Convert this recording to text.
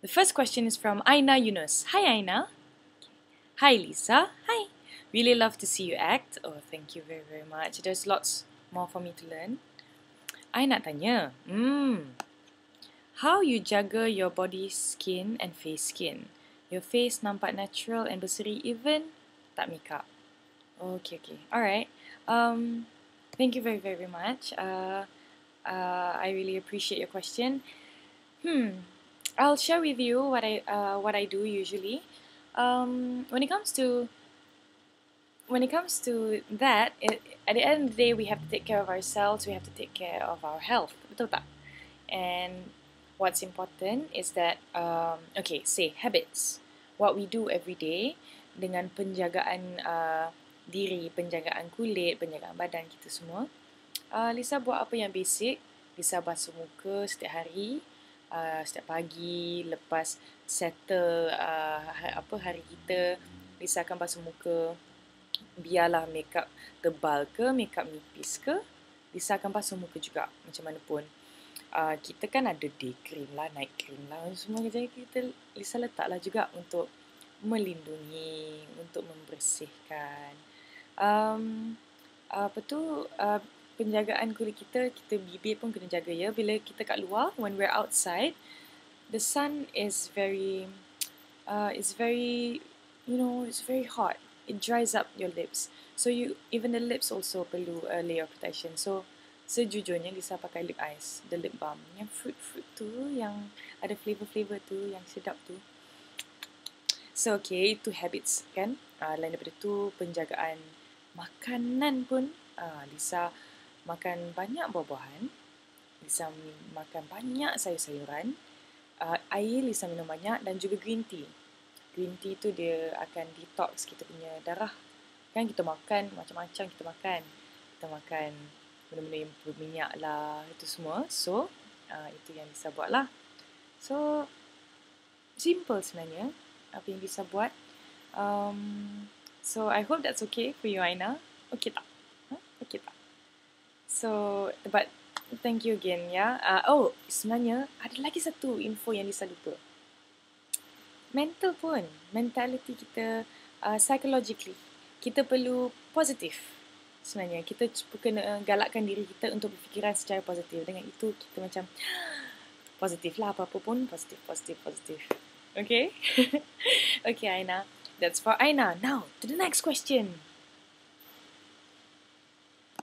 The first question is from Aina Yunus. Hi Aina. Hi Lisa. Hi. Really love to see you act. Oh, thank you very very much. There's lots more for me to learn. I nak tanya. Hmm. How you jaga your body skin and face skin? Your face nampak natural and berseri even tak makeup. Okay, okay. Alright. Um, thank you very, very much. Uh, uh, I really appreciate your question. Hmm. I'll share with you what I uh, what I do usually. Um, when it comes to when it comes to that, it, at the end of the day, we have to take care of ourselves. We have to take care of our health. Betul? And what's important is that um, okay, say habits. What we do every day dengan penjagaan uh, diri, penjagaan kulit, penjagaan badan kita semua. Uh, Lisa buat apa yang basic. Lisa basuh muka setiap hari uh, setiap pagi lepas settle uh, apa hari kita Lisa akan basuh muka biarlah makeup tebal ke makeup nipis ke Lisa akan basuh muka juga macam mana pun. Uh, kita kan ada day cream lah night cream lah semua jadi kita Lisa letaklah juga untuk melindungi untuk membersihkan. Um, apa tu uh, penjagaan kulit kita, kita bibir pun kena jaga ya. Bila kita kat luar, when we're outside, the sun is very, uh, it's very, you know, it's very hot. It dries up your lips. So you, even the lips also perlu a layer of protection. So sejujurnya Lisa pakai lip ice, the lip balm. Yang fruit-fruit tu, yang ada flavor-flavor tu, yang sedap tu. So okay, itu habits kan. Uh, lain daripada tu, penjagaan makanan pun uh, Lisa makan banyak buah-buahan, Lisa makan banyak sayur-sayuran, uh, air Lisa minum banyak dan juga green tea. Green tea tu dia akan detox kita punya darah. Kan kita makan macam-macam kita makan. Kita makan benda-benda yang berminyak lah, itu semua. So, uh, itu yang Lisa buat lah. So, simple sebenarnya apa yang Lisa buat. Um, so, I hope that's okay for you, Aina. Okay tak? So, but thank you again ya. Uh, oh, sebenarnya ada lagi satu info yang Lisa lupa. Mental pun, mentality kita uh, psychologically. Kita perlu positif sebenarnya. Kita kena galakkan diri kita untuk berfikiran secara positif. Dengan itu kita macam positif lah apa-apa pun positif, positif, positif. Okay? okay Aina. That's for Aina. Now, to the next question.